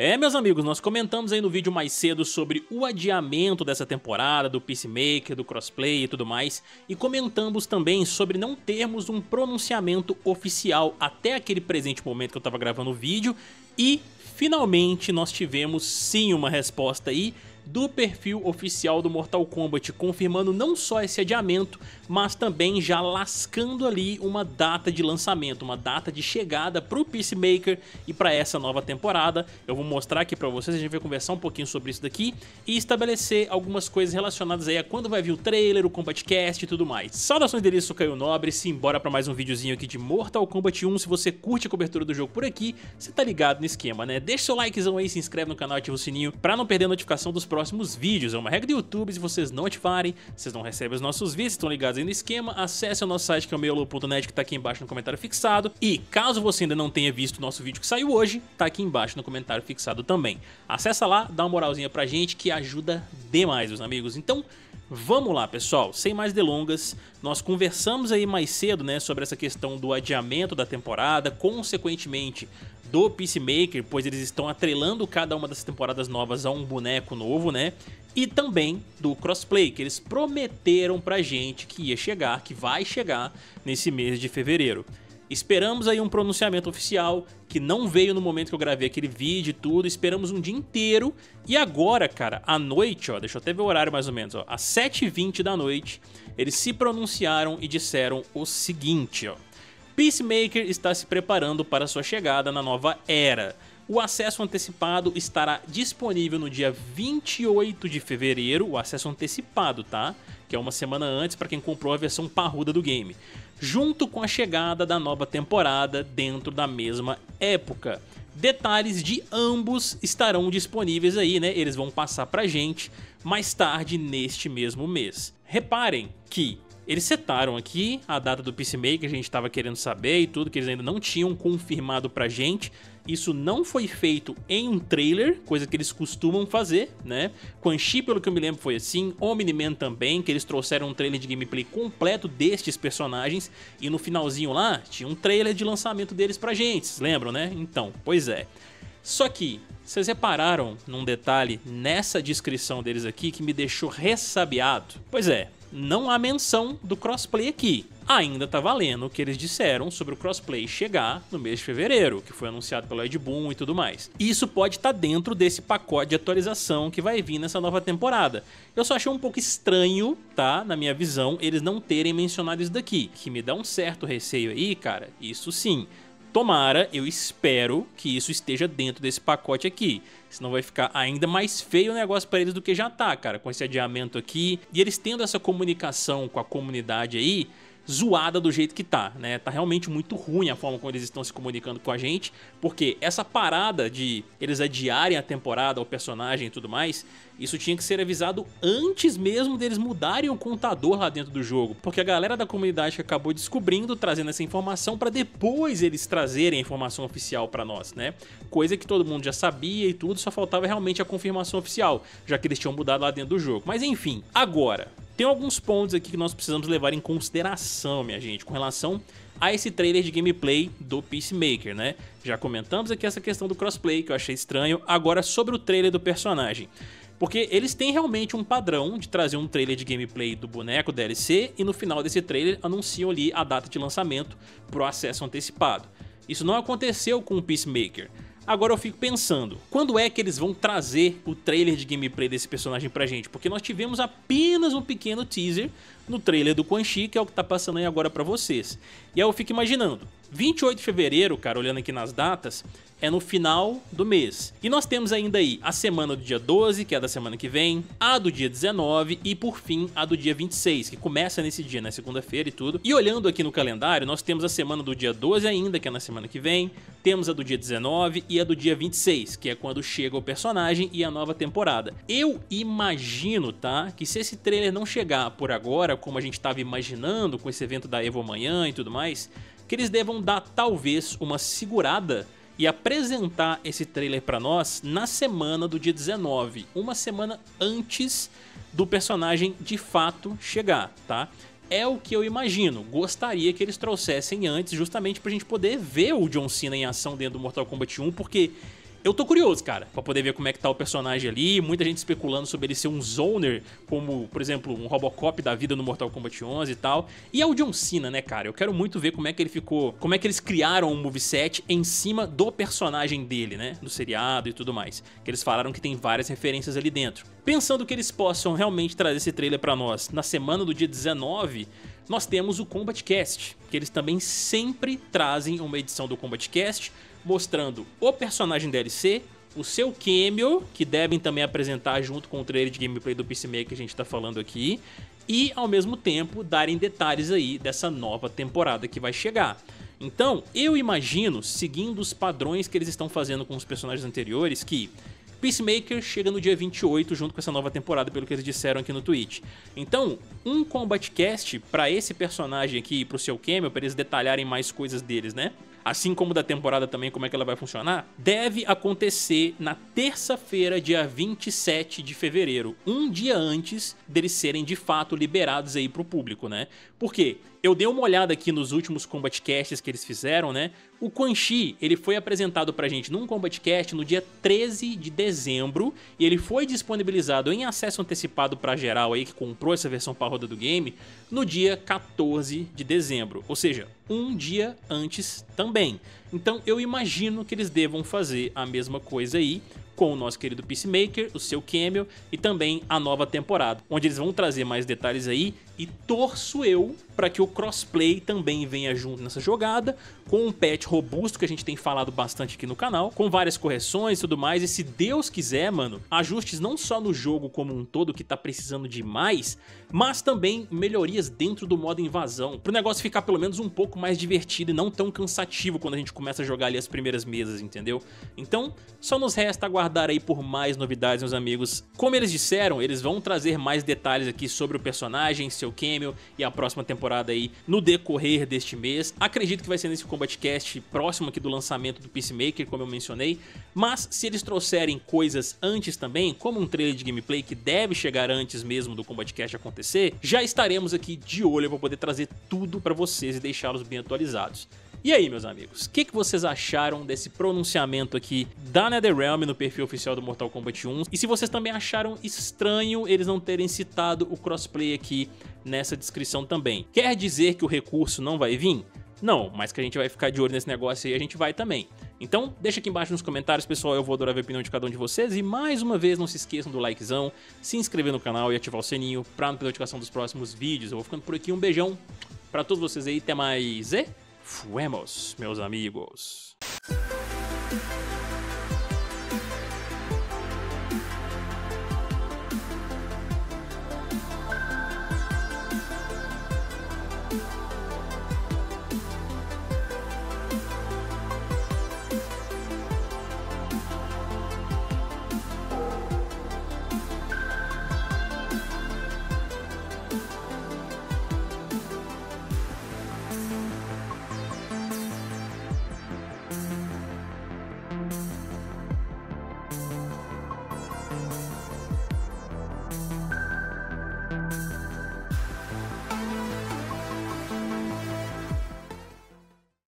É, meus amigos, nós comentamos aí no vídeo mais cedo sobre o adiamento dessa temporada, do Peacemaker, do crossplay e tudo mais, e comentamos também sobre não termos um pronunciamento oficial até aquele presente momento que eu tava gravando o vídeo, e finalmente nós tivemos sim uma resposta aí, do perfil oficial do Mortal Kombat, confirmando não só esse adiamento, mas também já lascando ali uma data de lançamento, uma data de chegada para o Peacemaker e para essa nova temporada. Eu vou mostrar aqui para vocês, a gente vai conversar um pouquinho sobre isso daqui e estabelecer algumas coisas relacionadas aí a quando vai vir o trailer, o Combat Cast e tudo mais. Saudações deles, sou Caio Nobre, simbora para mais um videozinho aqui de Mortal Kombat 1. Se você curte a cobertura do jogo por aqui, você tá ligado no esquema, né? Deixa seu likezão aí, se inscreve no canal, ativa o sininho para não perder a notificação dos próximos vídeos. É uma regra do YouTube, se vocês não ativarem, vocês não recebem os nossos vídeos, estão ligados aí no esquema, acesse o nosso site que é o meiolo.net que tá aqui embaixo no comentário fixado. E caso você ainda não tenha visto o nosso vídeo que saiu hoje, tá aqui embaixo no comentário fixado também. Acessa lá, dá uma moralzinha pra gente que ajuda demais, meus amigos. Então, Vamos lá, pessoal, sem mais delongas, nós conversamos aí mais cedo, né, sobre essa questão do adiamento da temporada, consequentemente do Peacemaker, pois eles estão atrelando cada uma das temporadas novas a um boneco novo, né? E também do crossplay, que eles prometeram pra gente que ia chegar, que vai chegar nesse mês de fevereiro. Esperamos aí um pronunciamento oficial, que não veio no momento que eu gravei aquele vídeo e tudo, esperamos um dia inteiro, e agora, cara, à noite, ó, deixa eu até ver o horário mais ou menos, ó, às 7h20 da noite, eles se pronunciaram e disseram o seguinte, ó. Peacemaker está se preparando para sua chegada na nova era. O acesso antecipado estará disponível no dia 28 de fevereiro, o acesso antecipado, tá? Que é uma semana antes para quem comprou a versão parruda do game. Junto com a chegada da nova temporada dentro da mesma época. Detalhes de ambos estarão disponíveis aí, né? Eles vão passar pra gente mais tarde neste mesmo mês. Reparem que eles setaram aqui a data do Peacemaker, a gente estava querendo saber e tudo, que eles ainda não tinham confirmado pra gente. Isso não foi feito em um trailer, coisa que eles costumam fazer, né? Quan Chi, pelo que eu me lembro, foi assim. Omni-Man também, que eles trouxeram um trailer de gameplay completo destes personagens. E no finalzinho lá, tinha um trailer de lançamento deles pra gente, lembram, né? Então, pois é. Só que, vocês repararam num detalhe nessa descrição deles aqui que me deixou ressabiado? Pois é, não há menção do crossplay aqui. Ainda tá valendo o que eles disseram sobre o crossplay chegar no mês de fevereiro, que foi anunciado pelo Ed Boon e tudo mais. Isso pode estar tá dentro desse pacote de atualização que vai vir nessa nova temporada. Eu só achei um pouco estranho, tá, na minha visão, eles não terem mencionado isso daqui, que me dá um certo receio aí, cara, isso sim. Tomara, eu espero que isso esteja dentro desse pacote aqui. Senão vai ficar ainda mais feio o negócio para eles do que já tá, cara, com esse adiamento aqui. E eles tendo essa comunicação com a comunidade aí, zoada do jeito que tá, né? Tá realmente muito ruim a forma como eles estão se comunicando com a gente, porque essa parada de eles adiarem a temporada, o personagem e tudo mais, isso tinha que ser avisado antes mesmo deles mudarem o contador lá dentro do jogo, porque a galera da comunidade que acabou descobrindo, trazendo essa informação para depois eles trazerem a informação oficial para nós, né? Coisa que todo mundo já sabia e tudo, só faltava realmente a confirmação oficial, já que eles tinham mudado lá dentro do jogo. Mas enfim, agora, tem alguns pontos aqui que nós precisamos levar em consideração, minha gente, com relação a esse trailer de gameplay do Peacemaker, né? Já comentamos aqui essa questão do crossplay, que eu achei estranho, agora sobre o trailer do personagem. Porque eles têm realmente um padrão de trazer um trailer de gameplay do boneco DLC e no final desse trailer anunciam ali a data de lançamento para o acesso antecipado. Isso não aconteceu com o Peacemaker. Agora eu fico pensando, quando é que eles vão trazer o trailer de gameplay desse personagem pra gente? Porque nós tivemos apenas um pequeno teaser no trailer do Quan Chi, que é o que tá passando aí agora pra vocês. E aí eu fico imaginando, 28 de fevereiro, cara, olhando aqui nas datas, é no final do mês. E nós temos ainda aí a semana do dia 12, que é da semana que vem, a do dia 19 e por fim a do dia 26, que começa nesse dia, na né, segunda-feira e tudo. E olhando aqui no calendário, nós temos a semana do dia 12 ainda, que é na semana que vem, temos a do dia 19 e a do dia 26, que é quando chega o personagem e a nova temporada. Eu imagino, tá, que se esse trailer não chegar por agora, como a gente estava imaginando com esse evento da Evo amanhã e tudo mais, que eles devam dar talvez uma segurada e apresentar esse trailer para nós na semana do dia 19, uma semana antes do personagem de fato chegar, tá? É o que eu imagino, gostaria que eles trouxessem antes justamente pra gente poder ver o John Cena em ação dentro do Mortal Kombat 1, porque eu tô curioso, cara, pra poder ver como é que tá o personagem ali. Muita gente especulando sobre ele ser um zoner, como, por exemplo, um Robocop da vida no Mortal Kombat 11 e tal. E é o John Cena, né, cara? Eu quero muito ver como é que ele ficou, como é que eles criaram um moveset em cima do personagem dele, né? Do seriado e tudo mais. Que eles falaram que tem várias referências ali dentro. Pensando que eles possam realmente trazer esse trailer pra nós na semana do dia 19, nós temos o Combat Cast, que eles também sempre trazem uma edição do Combat Cast mostrando o personagem DLC, o seu cameo, que devem também apresentar junto com o trailer de gameplay do Peacemaker que a gente tá falando aqui, e ao mesmo tempo darem detalhes aí dessa nova temporada que vai chegar. Então, eu imagino, seguindo os padrões que eles estão fazendo com os personagens anteriores, que Peacemaker chega no dia 28 junto com essa nova temporada, pelo que eles disseram aqui no Twitch. Então, um Combat Cast para esse personagem aqui, pro seu cameo, para eles detalharem mais coisas deles, né? Assim como da temporada também, como é que ela vai funcionar, deve acontecer na terça-feira, dia 27 de fevereiro, um dia antes deles serem de fato liberados aí pro público, né? Por quê? Eu dei uma olhada aqui nos últimos Combat Casts que eles fizeram, né? O Quan Chi, ele foi apresentado pra gente num Combat Cast no dia 13 de dezembro e ele foi disponibilizado em acesso antecipado pra geral aí que comprou essa versão roda do game no dia 14 de dezembro, ou seja, um dia antes também. Então eu imagino que eles devam fazer a mesma coisa aí com o nosso querido Peacemaker, o seu cameo e também a nova temporada, onde eles vão trazer mais detalhes aí e torço eu para que o crossplay também venha junto nessa jogada, com um patch robusto que a gente tem falado bastante aqui no canal, com várias correções e tudo mais, e se Deus quiser, mano, ajustes não só no jogo como um todo que tá precisando de mais, mas também melhorias dentro do modo invasão, pro negócio ficar pelo menos um pouco mais divertido e não tão cansativo quando a gente começa a jogar ali as primeiras mesas, entendeu? Então, só nos resta aguardar aí por mais novidades, meus amigos. Como eles disseram, eles vão trazer mais detalhes aqui sobre o personagem, seu seu cameo e a próxima temporada aí no decorrer deste mês. Acredito que vai ser nesse Combat Cast próximo aqui do lançamento do Peacemaker, como eu mencionei, mas se eles trouxerem coisas antes também, como um trailer de gameplay que deve chegar antes mesmo do Combat Cast acontecer, já estaremos aqui de olho para poder trazer tudo para vocês e deixá-los bem atualizados. E aí, meus amigos, o que, que vocês acharam desse pronunciamento aqui da NetherRealm no perfil oficial do Mortal Kombat 1? E se vocês também acharam estranho eles não terem citado o crossplay aqui nessa descrição também. Quer dizer que o recurso não vai vir? Não, mas que a gente vai ficar de olho nesse negócio aí, a gente vai também. Então, deixa aqui embaixo nos comentários, pessoal, eu vou adorar ver a opinião de cada um de vocês. E mais uma vez, não se esqueçam do likezão, se inscrever no canal e ativar o sininho pra não perder a notificação dos próximos vídeos. Eu vou ficando por aqui, um beijão pra todos vocês aí, até mais e... Fuemos, meus amigos.